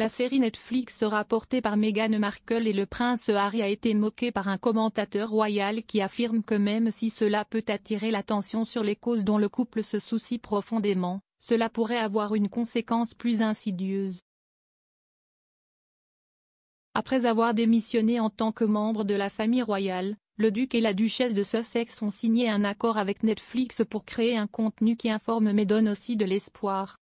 La série Netflix sera portée par Meghan Markle et le prince Harry a été moqué par un commentateur royal qui affirme que même si cela peut attirer l'attention sur les causes dont le couple se soucie profondément, cela pourrait avoir une conséquence plus insidieuse. Après avoir démissionné en tant que membre de la famille royale, le duc et la duchesse de Sussex ont signé un accord avec Netflix pour créer un contenu qui informe mais donne aussi de l'espoir.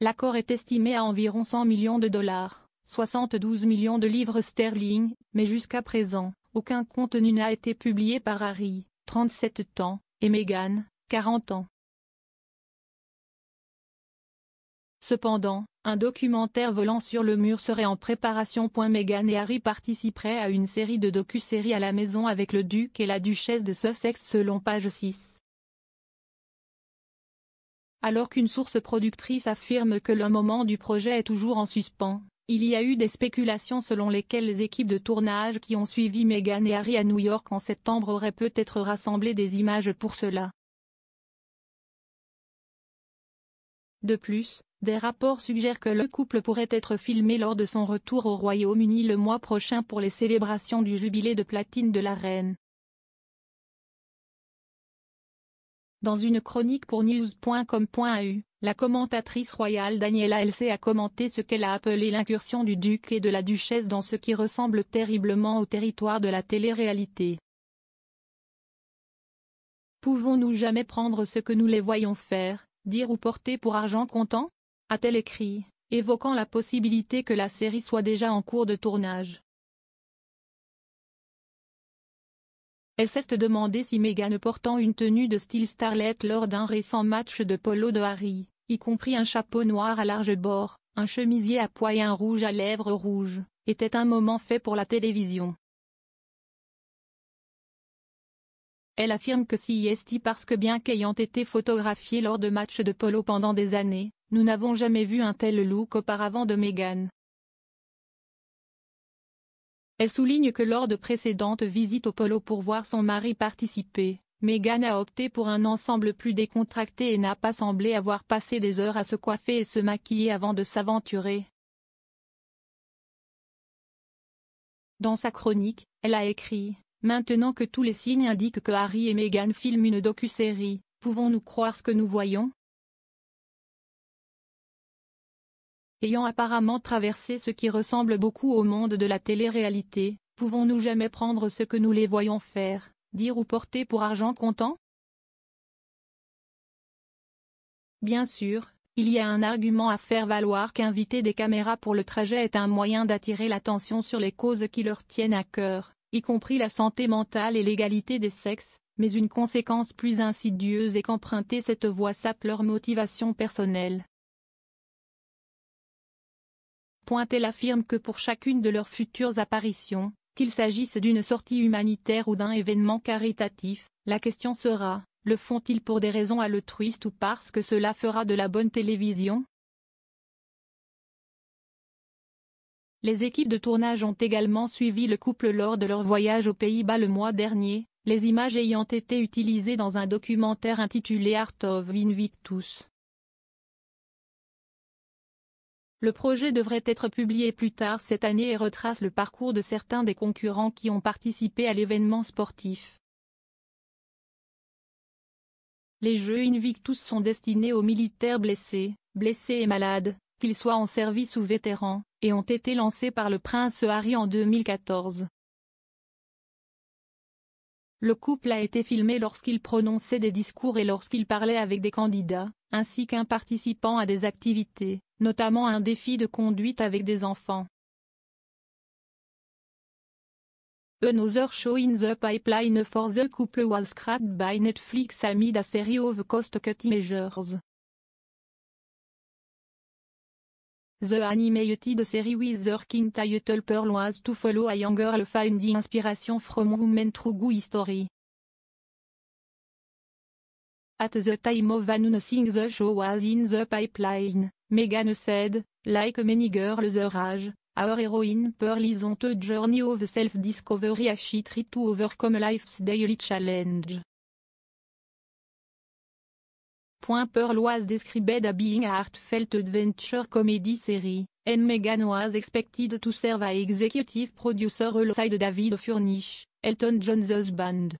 L'accord est estimé à environ 100 millions de dollars, 72 millions de livres sterling, mais jusqu'à présent, aucun contenu n'a été publié par Harry, 37 ans, et Meghan, 40 ans. Cependant, un documentaire volant sur le mur serait en préparation. Meghan et Harry participeraient à une série de docu-séries à la maison avec le duc et la duchesse de Sussex selon page 6 alors qu'une source productrice affirme que le moment du projet est toujours en suspens. Il y a eu des spéculations selon lesquelles les équipes de tournage qui ont suivi Meghan et Harry à New York en septembre auraient peut-être rassemblé des images pour cela. De plus, des rapports suggèrent que le couple pourrait être filmé lors de son retour au Royaume-Uni le mois prochain pour les célébrations du jubilé de platine de la reine. Dans une chronique pour news.com.au, la commentatrice royale Daniela LC a commenté ce qu'elle a appelé l'incursion du duc et de la duchesse dans ce qui ressemble terriblement au territoire de la télé-réalité. Pouvons-nous jamais prendre ce que nous les voyons faire, dire ou porter pour argent comptant? A-t-elle écrit, évoquant la possibilité que la série soit déjà en cours de tournage. Elle s'est demandé si Meghan portant une tenue de style starlet lors d'un récent match de polo de Harry, y compris un chapeau noir à large bord, un chemisier à poids rouge à lèvres rouges, était un moment fait pour la télévision. Elle affirme que si est parce que bien qu'ayant été photographiée lors de matchs de polo pendant des années, nous n'avons jamais vu un tel look auparavant de Meghan. Elle souligne que lors de précédentes visites au polo pour voir son mari participer, Meghan a opté pour un ensemble plus décontracté et n'a pas semblé avoir passé des heures à se coiffer et se maquiller avant de s'aventurer. Dans sa chronique, elle a écrit « Maintenant que tous les signes indiquent que Harry et Meghan filment une docu-série, pouvons-nous croire ce que nous voyons ?» Ayant apparemment traversé ce qui ressemble beaucoup au monde de la télé-réalité, pouvons-nous jamais prendre ce que nous les voyons faire, dire ou porter pour argent comptant? Bien sûr, il y a un argument à faire valoir qu'inviter des caméras pour le trajet est un moyen d'attirer l'attention sur les causes qui leur tiennent à cœur, y compris la santé mentale et l'égalité des sexes, mais une conséquence plus insidieuse est qu'emprunter cette voie sape leur motivation personnelle. Elle affirme que pour chacune de leurs futures apparitions, qu'il s'agisse d'une sortie humanitaire ou d'un événement caritatif, la question sera, le font-ils pour des raisons altruistes ou parce que cela fera de la bonne télévision? Les équipes de tournage ont également suivi le couple lors de leur voyage aux Pays-Bas le mois dernier, les images ayant été utilisées dans un documentaire intitulé Art of Invictus. Le projet devrait être publié plus tard cette année et retrace le parcours de certains des concurrents qui ont participé à l'événement sportif. Les Jeux Invictus sont destinés aux militaires blessés, blessés et malades, qu'ils soient en service ou vétérans, et ont été lancés par le prince Harry en 2014. Le couple a été filmé lorsqu'il prononçait des discours et lorsqu'il parlait avec des candidats, ainsi qu'un participant à des activités, notamment un défi de conduite avec des enfants. Another show in the pipeline for the couple was scrapped by Netflix amid a series of cost-cutting measures. The animated series with their king title Pearl was to follow a younger finding inspiration from women through good history. At the time of announcing the show was in the pipeline, Meghan said, like many girls her age, our heroine Pearl is on a journey of self-discovery as she tries to overcome life's daily challenge. Pearl was described as being a heartfelt adventure comedy series, and Megan was expected to serve as executive producer alongside David Furnish, Elton John's husband.